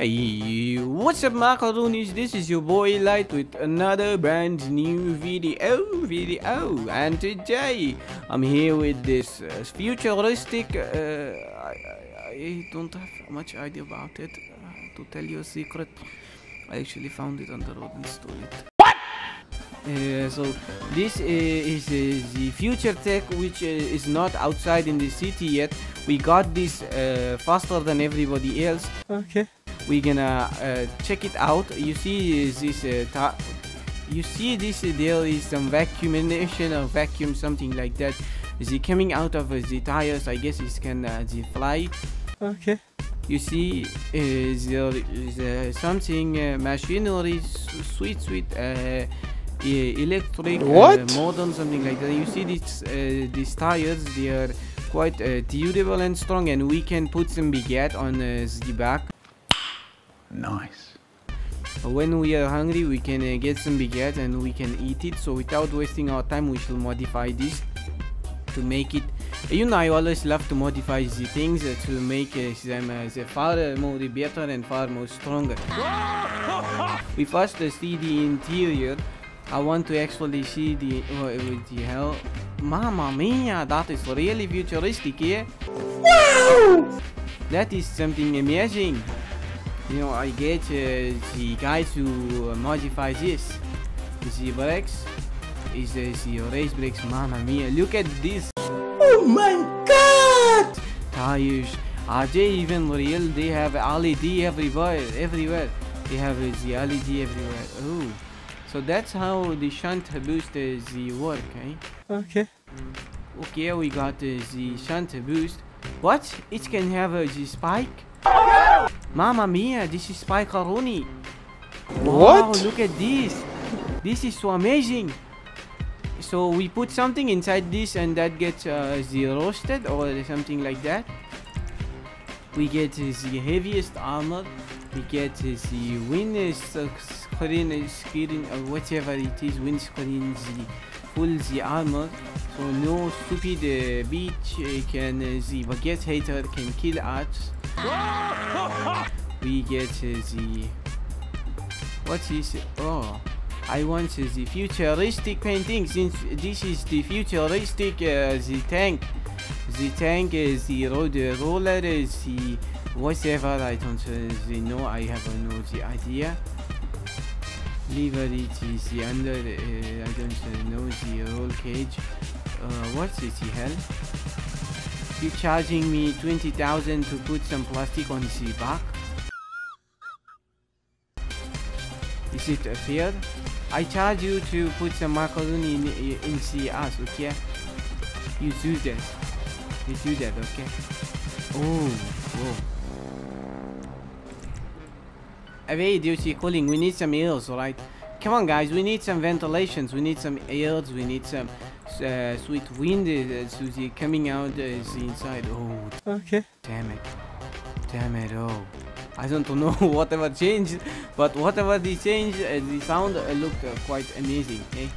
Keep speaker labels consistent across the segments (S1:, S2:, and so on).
S1: Hey, what's up macaroonies? This is your boy Light with another brand new video, video. And today, I'm here with this uh, futuristic, uh, I, I, I don't have much idea about it. Uh, to tell you a secret, I actually found it on the road and stole it. What? Uh, so this uh, is uh, the future tech which uh, is not outside in the city yet. We got this uh, faster than everybody else.
S2: Okay.
S1: We're gonna uh, check it out. You see this uh, you see this there is some vacuumination or vacuum something like that. Is it coming out of uh, the tires? I guess it can uh, the fly.
S2: Okay.
S1: You see uh, there is uh, something uh, machinery, sweet sweet electric
S2: What?
S1: Modern something like that. You see these uh, these tires? They are quite uh, durable and strong, and we can put some baguette on uh, the back.
S3: Nice.
S1: When we are hungry, we can uh, get some baguette and we can eat it. So without wasting our time, we shall modify this to make it. You know, I always love to modify the things uh, to make uh, them uh, the far uh, more better and far more stronger. we first uh, see the interior. I want to actually see the uh, with the hell. Mamma mia, that is really futuristic, yeah? That is something amazing. You know, I get uh, the guy to uh, modify this. The brakes is uh, the race brakes. Mamma mia! Look at this.
S2: Oh my god!
S1: Tires. Are they even real? They have LED everywhere. Everywhere. They have uh, the LED everywhere. Oh, so that's how the shunt boost uh, the work, eh?
S2: Okay.
S1: Okay, we got uh, the shunt boost. What? It can have uh, the spike? Mamma mia, this is Spike Aroni. Wow,
S2: What?
S1: look at this. This is so amazing. So we put something inside this and that gets uh, the roasted or something like that. We get uh, the heaviest armor. We get uh, the wind uh, screen, uh, or whatever it is, wind screen, the full the armor. So no stupid uh, beach uh, can, uh, the baguette hater can kill us. we get the what is it? oh I want the futuristic painting since this is the futuristic uh, the tank. The tank is the uh, roller is the whatever I don't know. I have no the idea. Livery is the under uh, I don't know the roll cage. Uh, what's it the hell you charging me 20,000 to put some plastic on the back? Is it uh, fair? I charge you to put some macaroni in, in the ass, okay? You do that. You do that, okay? Oh, oh. Away duty cooling, we need some airs, alright? Come on guys, we need some ventilations, we need some airs, we need some uh, sweet wind uh, the coming out uh, inside. Oh,
S2: Okay.
S1: Damn it. Damn it, oh. I don't know whatever changed, but whatever they changed, uh, the sound uh, looked uh, quite amazing, eh?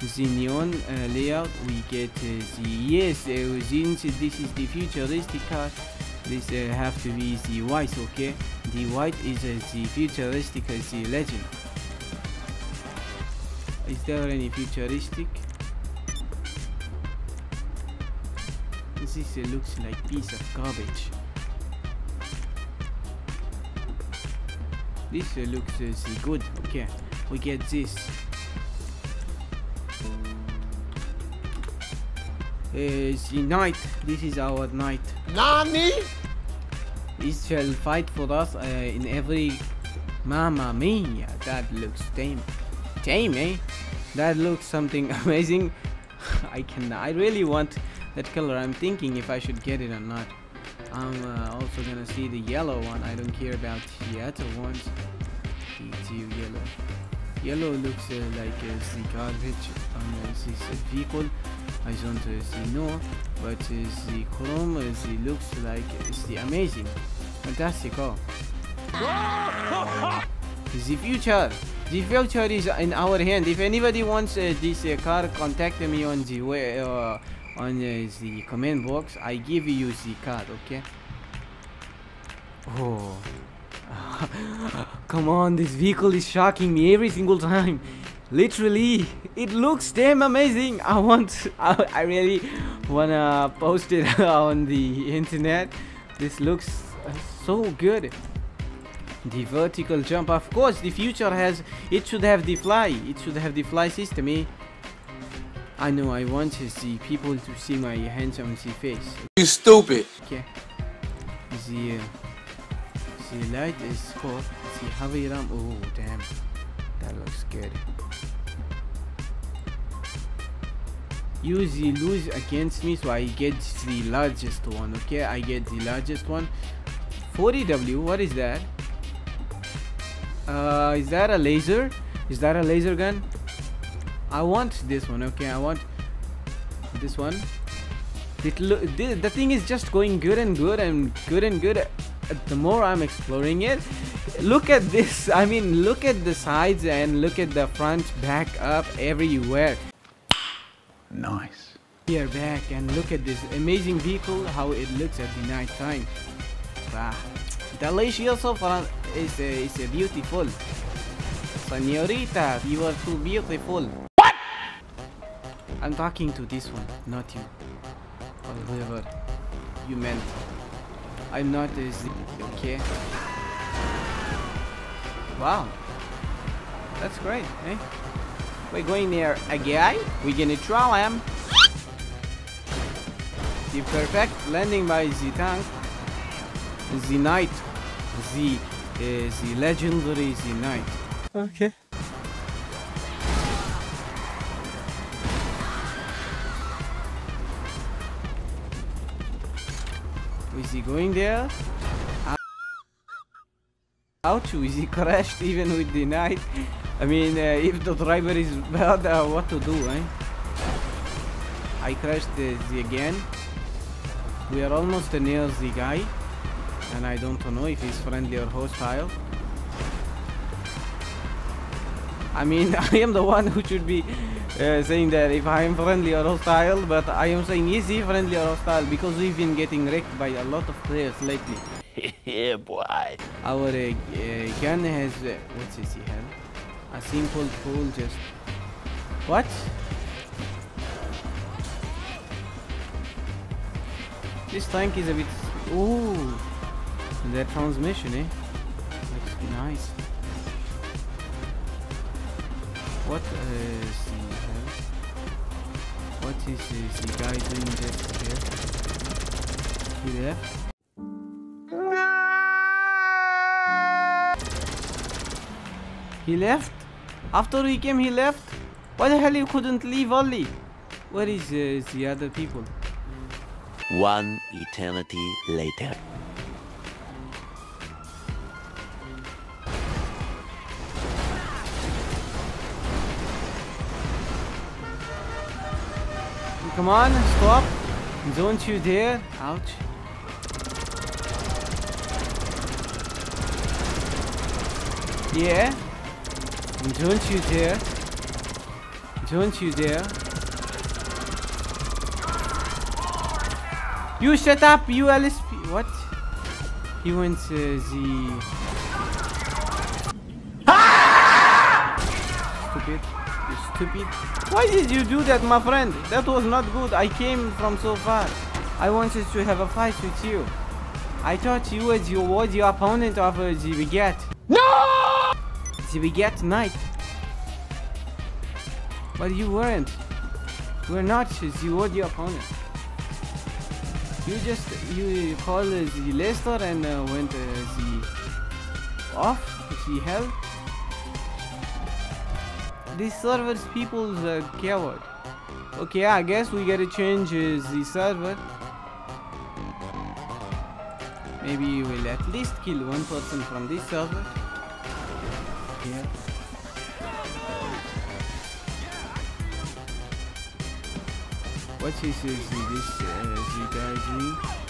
S1: The neon uh, layout, we get uh, the, yes, uh, since this is the futuristic car, this uh, have to be the white, okay? The white is uh, the futuristic, the legend. Is there any futuristic? This uh, looks like piece of garbage. This looks uh, good. Okay, we get this. Uh, the knight. This is our knight.
S2: Nani?
S1: This shall fight for us uh, in every. Mamma mia! That looks tame. Tame, eh? That looks something amazing. I can. I really want that color. I'm thinking if I should get it or not. I'm uh, also gonna see the yellow one. I don't care about the other ones. The yellow. Yellow looks uh, like uh, the garbage on this vehicle. I don't uh, see no, but uh, the chrome uh, looks like it's the amazing, fantastic. Oh, the future. The future is in our hand. If anybody wants this car, contact me on the way on the comment box. I give you the card. Okay. Oh, Come on, this vehicle is shocking me every single time. Literally, it looks damn amazing. I want, I, I really wanna post it on the internet. This looks uh, so good. The vertical jump, of course, the future has, it should have the fly. It should have the fly system, eh? I know, I want to see people to see my handsome see face.
S2: You stupid.
S1: Okay. The, uh, the light is called the heavy ram. Oh, damn. That looks good. Use the lose against me so I get the largest one, okay? I get the largest one. 40W, what is that? Uh, is that a laser? Is that a laser gun? I want this one, okay? I want this one. The, the thing is just going good and good and good and good. The more I'm exploring it, look at this. I mean, look at the sides and look at the front, back, up, everywhere.
S3: Nice.
S1: we are back and look at this amazing vehicle, how it looks at the night time. Wow. Delicious is a, is a beautiful. Senorita, you are too beautiful. I'm talking to this one, not you. Or whoever you meant. I'm not a Z, okay? Wow. That's great, eh? We're going there again. We're gonna try him. The perfect landing by the tank. The knight. The, uh, the legendary the knight.
S2: Okay.
S1: Going there? Ouch, is he crashed even with the knight? I mean, uh, if the driver is bad, uh, what to do, eh? I crashed uh, the again. We are almost near the guy. And I don't know if he's friendly or hostile. I mean, I am the one who should be uh, saying that if I am friendly or hostile, but I am saying is he friendly or hostile because we've been getting wrecked by a lot of players lately.
S3: yeah, boy.
S1: Our uh, uh, gun has uh, what's this he? A simple tool just what? This tank is a bit ooh the transmission eh? Looks nice. What is the hell? What is uh, the guy doing just here? He left? He left? After he came, he left? Why the hell you couldn't leave early? Where is uh, the other people?
S4: One eternity later.
S1: Come on, stop. Don't you dare. Ouch. Yeah. Don't you dare. Don't you dare. You shut up, you LSP. What? He went to uh, the. Stupid. Why did you do that, my friend? That was not good. I came from so far. I wanted to have a fight with you. I thought you was your was your opponent of uh, the baguette. No! The baguette Knight. But you weren't. You were not. You were your opponent. You just you called uh, the Lester and uh, went uh, the off the hell. These servers people's uh, coward. Okay, I guess we gotta change uh, the server. Maybe we'll at least kill one person from this server. Yeah. What is uh, this uh, the?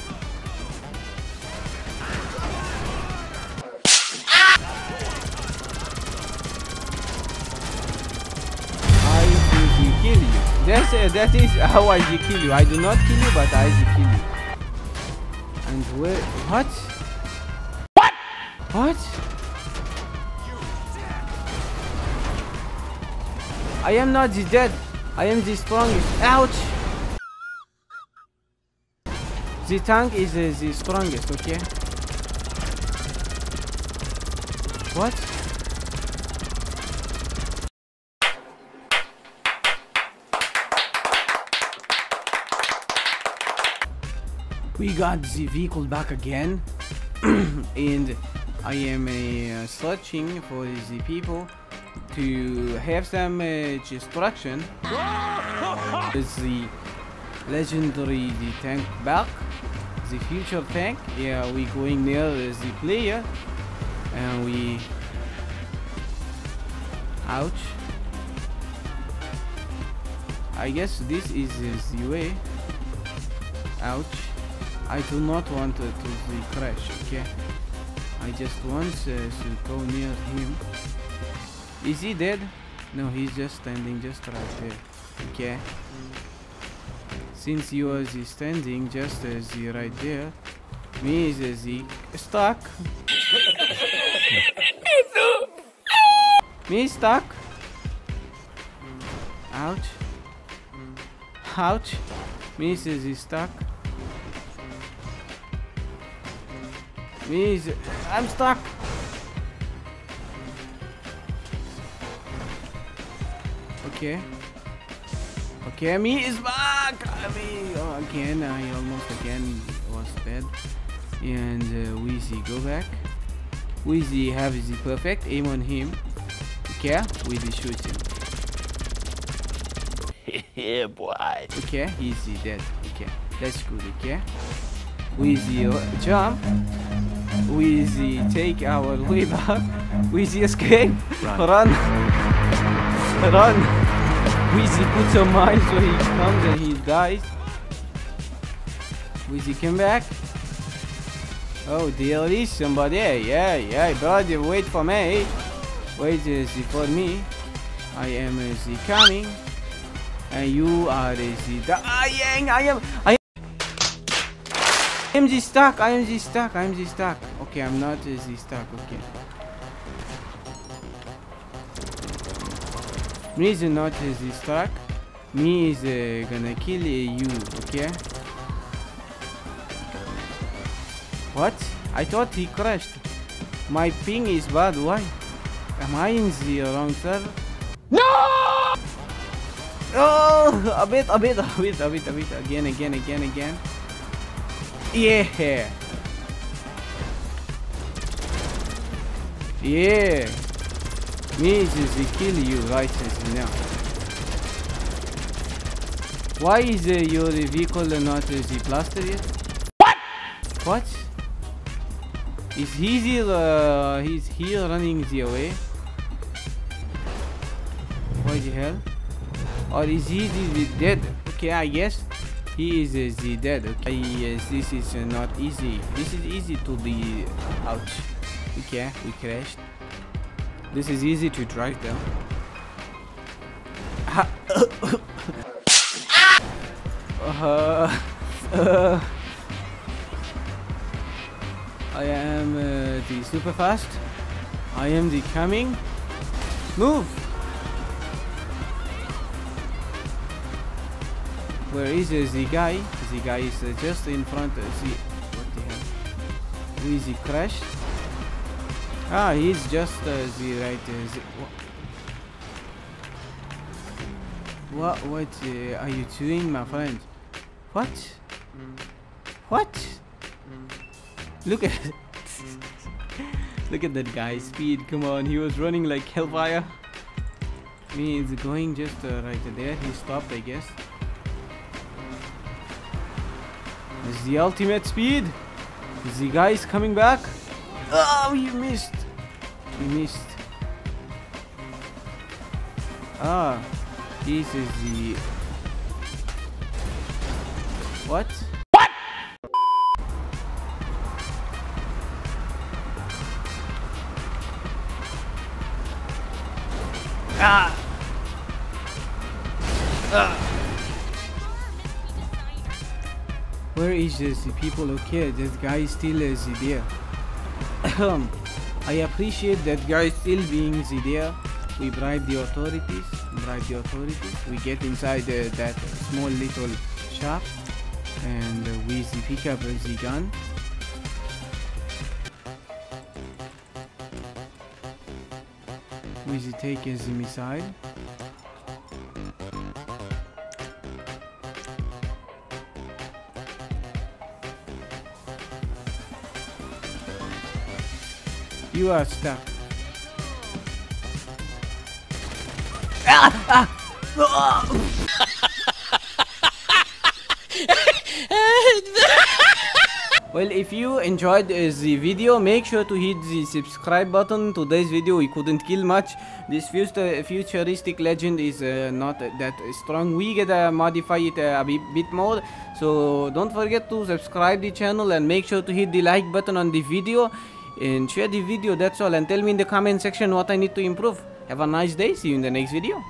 S1: That's, uh, that is how I kill you. I do not kill you, but I kill you. And where? What? What? What? I am not the dead. I am the strongest. Ouch! The tank is uh, the strongest, okay? What? We got the vehicle back again and I am uh, searching for the people to have some uh, destruction. Is the legendary the tank back? The future tank? Yeah, we going near the player and we. Ouch. I guess this is the way. Ouch. I do not want uh, to the crash, okay? I just want uh, to go near him. Is he dead? No, he's just standing just right there. Okay. Since you are the standing just as the right there, me is as the stuck. me stuck. Ouch. Ouch. Me is stuck. Me I'm stuck. Okay. Okay, me is back. I mean, oh, again, I almost again was dead. And uh, Wheezy, go back. Wheezy have the perfect aim on him. Okay, Wheezy shoots him.
S3: yeah, boy.
S1: Okay, he's dead. Okay, that's good. Okay, Wheezy uh, jump. Wheezy take our way back. Wheezy escape. Run. Run. Wheezy puts a mine so he comes and he dies. Wheezy come back. Oh, there is somebody. Yeah, yeah, brother, wait for me. Wait uh, for me. I am uh, the coming. And you are the dying. I am. I am the stuck. I am the stuck. I am the stuck. Okay, I'm not the stuck. Okay. Me is not the stuck. Me is uh, gonna kill uh, you. Okay. What? I thought he crashed. My ping is bad. Why? Am I in the wrong server? No! Oh, a bit, a bit, a bit, a bit, a bit. Again, again, again, again. Yeah. Yeah. Me is kill you right now. Why is uh, your vehicle not uh, the plaster yet? What? What? Is he here? Uh, he's here running the way. Why the hell? Or is he the, the dead? Okay, I guess he is uh, the dead. Okay, yes, this is uh, not easy. This is easy to be out. Okay, we crashed. This is easy to drive down. uh, uh, I am uh, the super fast. I am the coming. Move! Where is uh, the guy? The guy is uh, just in front of the... What the hell? Who is he crashed? Ah, he's just uh, the right... The, what, what uh, are you doing, my friend? What? What? Look at Look at that guy's speed. Come on, he was running like hellfire. Me is going just uh, right there. He stopped, I guess. Is the ultimate speed? Is the guys coming back? Oh, you missed. You missed. Ah, this is the. What? What? Ah. Ah. Where is this? The people okay? This guy still is there. I appreciate that guy still being there. We bribe the authorities. bribe the authorities. We get inside uh, that small little shop and uh, we pick up the gun. We take the missile. You are stuck. Well, if you enjoyed uh, the video, make sure to hit the subscribe button. Today's video we couldn't kill much. This future, futuristic legend is uh, not that strong. We gotta modify it uh, a bit more. So don't forget to subscribe the channel and make sure to hit the like button on the video and share the video. That's all. And tell me in the comment section what I need to improve. Have a nice day. See you in the next video.